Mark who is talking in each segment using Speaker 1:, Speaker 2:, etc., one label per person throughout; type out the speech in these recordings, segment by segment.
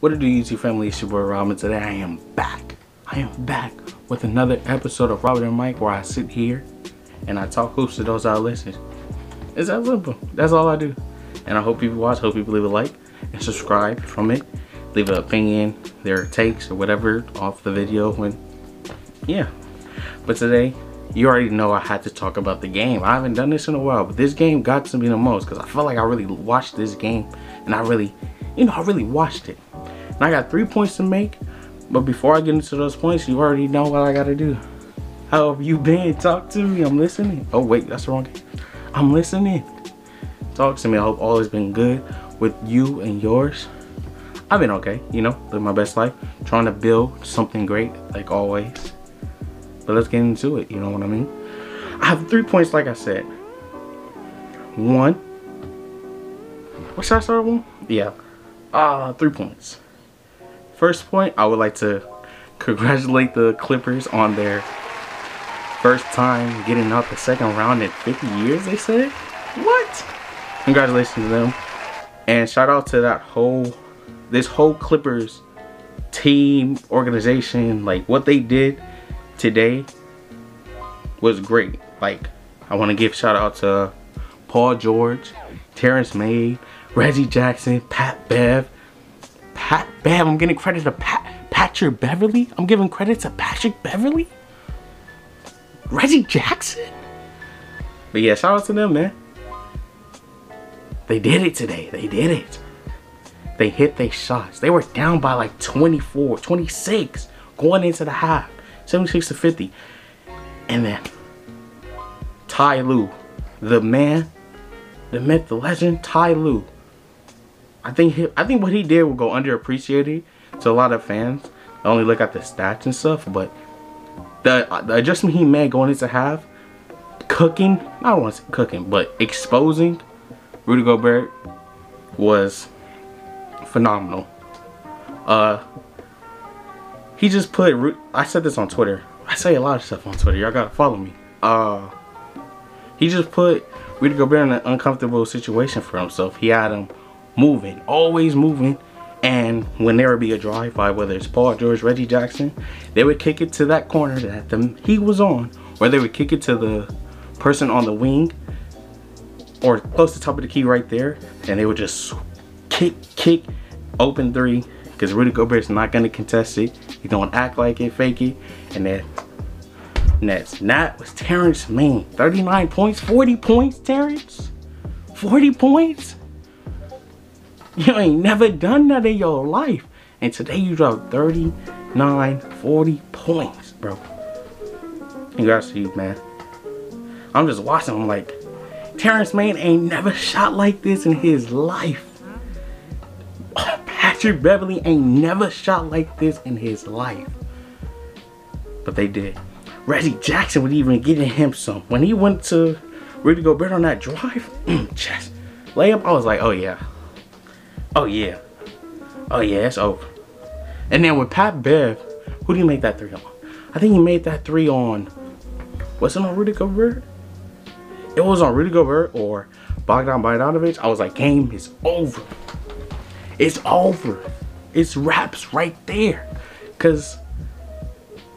Speaker 1: What it do YouTube family, it's your boy Robin. Today I am back. I am back with another episode of RobNaMic where I sit here and I talk hoops to those that listen. It's that simple. That's all I do. And I hope people watch, hope people leave a like and subscribe from it. Leave an opinion, their takes or whatever off the video when yeah. But today, you already know I had to talk about the game. I haven't done this in a while, but this game got to me the most because I felt like I really watched this game and I really, you know, I really watched it. And I got three points to make. But before I get into those points, you already know what I gotta do. How have you been? Talk to me. I'm listening. Oh wait, that's the wrong. I'm listening. Talk to me. I hope all has been good with you and yours. I've been okay, you know, living my best life. Trying to build something great, like always. But let's get into it, you know what I mean? I have three points, like I said. One. What should I start with? Yeah. Uh, three points. First point, I would like to congratulate the Clippers on their first time getting out the second round in 50 years, they said. What? Congratulations to them. And shout out to that whole, this whole Clippers team, organization, like what they did today was great. Like, I want to give shout out to Paul George, Terrence Mann, Reggie Jackson, Pat Bev, Bev. I'm getting credit to Pat Patrick Beverley. I'm giving credit to Patrick Beverley. Reggie Jackson. But yeah, shout out to them, man. They did it today. They did it. They hit their shots. They were down by like 24, 26 going into the half. 76 to 50. And then Ty Lue, the man, the myth, the legend, Ty Lue. I think he, I think what he did will go underappreciated to a lot of fans. I only look at the stats and stuff, but the, the adjustment he made going into half, cooking, I don't want to say cooking, but exposing Rudy Gobert was phenomenal. Uh, he just put, I said this on Twitter. I say a lot of stuff on Twitter. Y'all gotta follow me. Uh, he just put Rudy Gobert in an uncomfortable situation for himself. He had him moving, always moving. And when there would be a drive by, whether it's Paul George, Reggie Jackson, they would kick it to that corner that the he was on, or they would kick it to the person on the wing, or close to the top of the key right there, and they would just kick, kick, open three, because Rudy Gobert's not gonna contest it. He's gonna act like it, fake it, and then. And that was Terrence Mann. 39 points, 40 points, Terrence? 40 points? You ain't never done that in your life. And today you dropped 39, 40 points, bro. Congrats to you, man. I'm just watching, I'm like, Terrence Mann ain't never shot like this in his life. Patrick Beverley ain't never shot like this in his life. But they did. Reggie Jackson was even getting him some. When he went to Rudy Gobert on that drive, chest layup, I was like, oh yeah. Oh yeah. Oh yeah, it's over. And then with Pat Bev, who do you make that three on? I think he made that three on, was it on Rudy Gobert? It was on Rudy Gobert or Bogdan Bogdanovic. I was like, game is over. It's over. It's wraps right there. Cause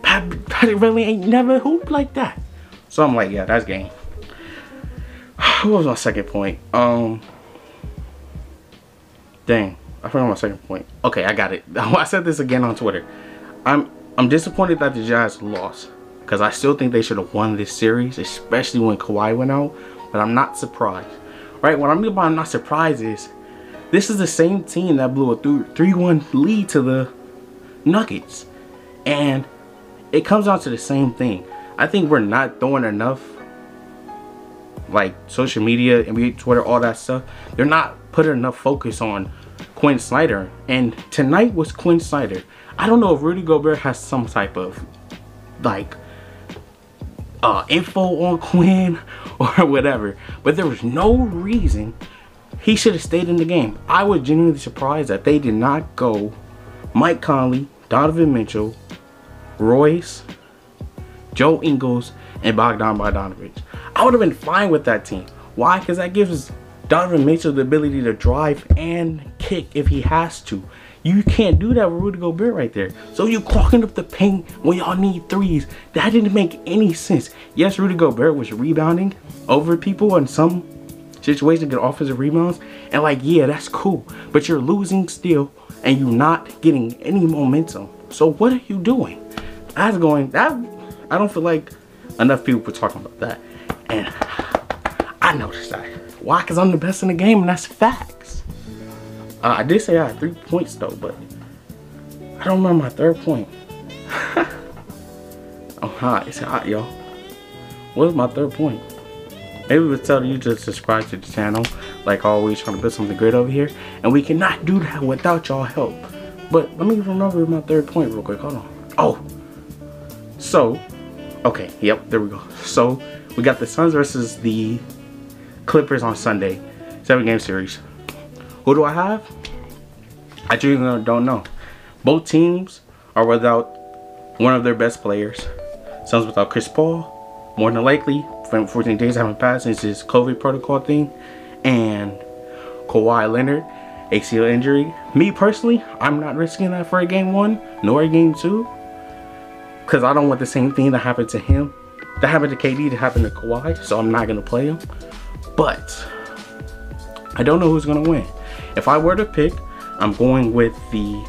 Speaker 1: Pat, Patrick really ain't never hooped like that. So I'm like, yeah, that's game. what was my second point? Um, dang, I forgot my second point. Okay, I got it. I said this again on Twitter. I'm I'm disappointed that the Jazz lost because I still think they should have won this series, especially when Kawhi went out. But I'm not surprised. Right? What I mean by I'm not surprised is this is the same team that blew a 3-1 lead to the Nuggets. And it comes down to the same thing. I think we're not throwing enough like social media, NBA, Twitter, all that stuff. They're not putting enough focus on Quin Snyder. And tonight was Quin Snyder. I don't know if Rudy Gobert has some type of like uh, info on Quin or whatever. But there was no reason he should have stayed in the game. I was genuinely surprised that they did not go Mike Conley, Donovan Mitchell, Royce, Joe Ingles, and Bogdan Bogdanovic. I would have been fine with that team. Why? Because that gives Donovan Mitchell the ability to drive and kick if he has to. You can't do that with Rudy Gobert right there. So you clogging up the paint when y'all need threes. That didn't make any sense. Yes, Rudy Gobert was rebounding over people in some situations, get offensive rebounds. And like, yeah, that's cool. But you're losing still and you're not getting any momentum. So what are you doing? Was going, that, I don't feel like enough people were talking about that. And I noticed that. Why? Because I'm the best in the game and that's facts. Uh, I did say I had three points though, but I don't remember my third point. I'm hot. It's hot, y'all. What was my third point? Maybe we'll tell you to subscribe to the channel. Like always, trying to build something great over here. And we cannot do that without y'all help. But let me remember my third point real quick. Hold on. Oh. So, okay. Yep, there we go. So, we got the Suns versus the Clippers on Sunday. Seven game series. Who do I have? I truly don't know. Both teams are without one of their best players. Suns without Chris Paul. More than likely, 14 days haven't passed since his COVID protocol thing. And Kawhi Leonard, ACL injury. Me personally, I'm not risking that for a game one, nor a game two. Because I don't want the same thing to happen to him. That happened to KD to happen to Kawhi, so I'm not going to play him. But I don't know who's going to win. If I were to pick, I'm going with the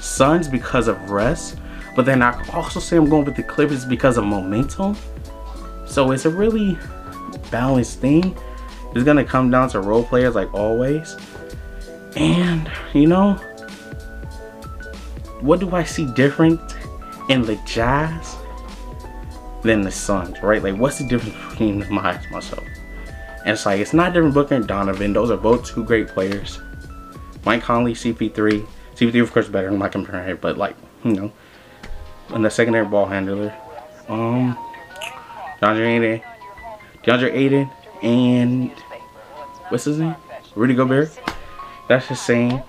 Speaker 1: Suns because of rest. But then I also say I'm going with the Clippers because of momentum. So it's a really balanced thing. It's going to come down to role players like always. And, you know, what do I see different in the Jazz than the Suns, right? Like, what's the difference between them? I myself. And it's like, it's not different Booker and Donovan. Those are both two great players. Mike Conley, CP3. CP3, of course, better. I'm not comparing but like, you know, and the secondary ball handler. Um, DeAndre Ayton, DeAndre Ayton, and what's his name? Rudy Gobert. That's the same.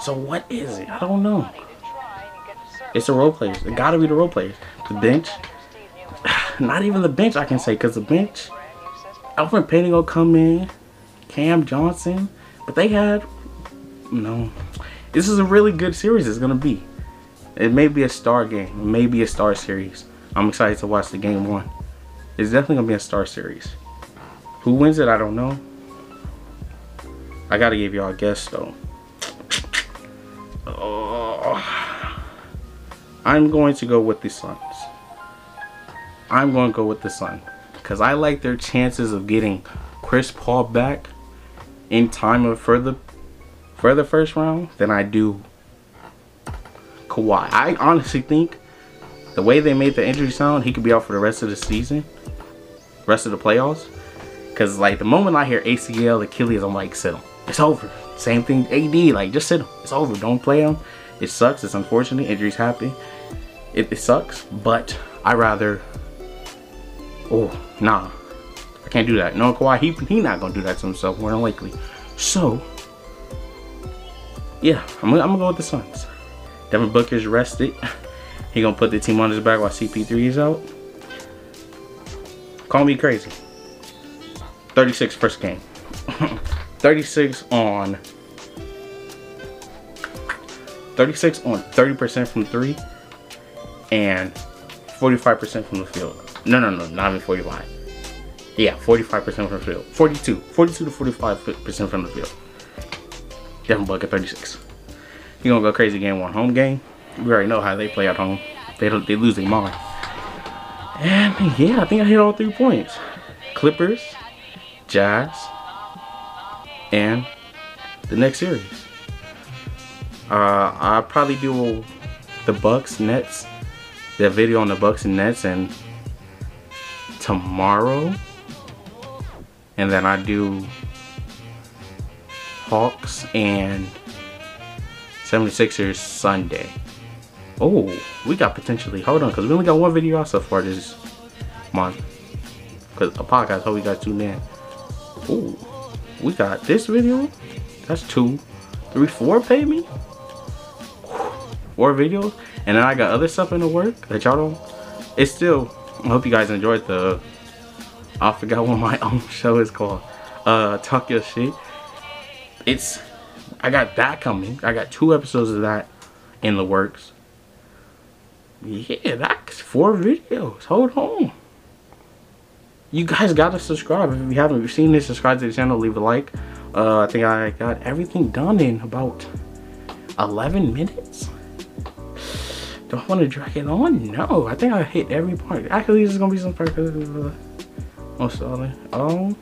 Speaker 1: So what is it? I don't know. It's the role players. It gotta be the role players. The bench. Not even the bench, I can say, because the bench. Elfrid Payton will come in. Cam Johnson. But they had. No. This is a really good series. It's gonna be. It may be a star game. It may be a star series. I'm excited to watch the game one. It's definitely gonna be a star series. Who wins it? I don't know. I gotta give y'all a guess though. I'm going to go with the Suns. I'm going to go with the Suns because I like their chances of getting Chris Paul back in time of further for the first round than I do Kawhi. I honestly think the way they made the injury sound, he could be out for the rest of the season, rest of the playoffs. Because like the moment I hear ACL, Achilles, I'm like, sit him. It's over. Same thing AD, like just sit him. It's over. Don't play him. It sucks. It's unfortunate. Injuries happen. It, it sucks. But I rather. Oh nah, I can't do that. No Kawhi, he he not gonna do that to himself. More than likely. So yeah, I'm, I'm gonna go with the Suns. Devin Booker's rested. He gonna put the team on his back while CP3 is out. Call me crazy. 36 first game. 36 on 36 on 30% from three and 45% from the field. No, no, no, not even 45. Yeah, 45% from the field. 42. 42 to 45% from the field. Devin Booker 36. He gonna go crazy game one. Home game. We already know how they play at home. They don't they lose their mind. And yeah, I think I hit all three points. Clippers, Jazz, and the next series. Uh, I'll probably do the Bucks Nets, the video on the Bucks and Nets, and tomorrow, and then I do Hawks and 76ers Sunday. Oh, we got potentially. Hold on, because we only got one video out so far this month. Because a podcast, hope we got two in. Oh, we got this video. That's two, three, four. Pay me. Four videos, and then I got other stuff in the work that y'all don't. It's still. I hope you guys enjoyed the. I forgot what my own show is called. Uh, talk your shit. It's I got that coming. I got two episodes of that in the works. Yeah, that's four videos. Hold on. You guys gotta subscribe. If you haven't seen this, subscribe to the channel, leave a like. Uh, I think I got everything done in about 11 minutes. Do I want to drag it on? No, I think I hit every part. Actually, this is gonna be some part. Most solid. Um,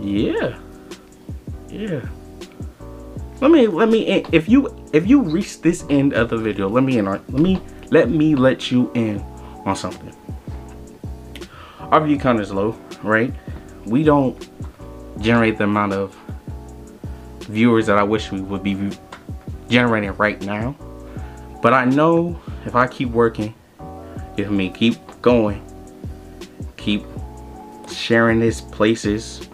Speaker 1: yeah, yeah. Let me let me if you if you reach this end of the video, let me in let me let me let you in on something. Our view count is low, right? We don't generate the amount of viewers that I wish we would be generating right now. But I know if I keep working, if me keep going, keep sharing these places,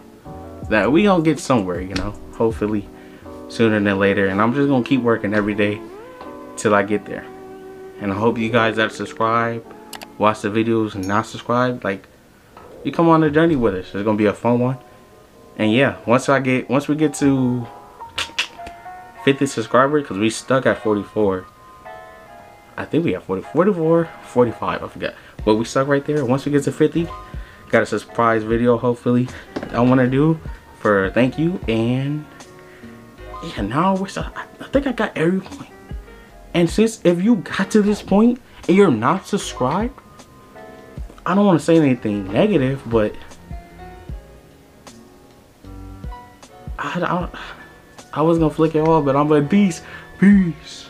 Speaker 1: that we gonna get somewhere, you know, hopefully sooner than later. And I'm just gonna keep working every day till I get there. And I hope you guys that subscribe, watch the videos and not subscribe, like you come on the journey with us. It's gonna be a fun one. And yeah, once I get once we get to 50 subscribers, because we stuck at 44. I think we have 40, 44, 45, I forgot. But we stuck right there. Once we get to 50, got a surprise video hopefully I want to do for thank you and yeah now we're so, I think I got every point. and since if you got to this point and you're not subscribed I don't want to say anything negative but I, I, I was gonna flick it off but I'm like peace peace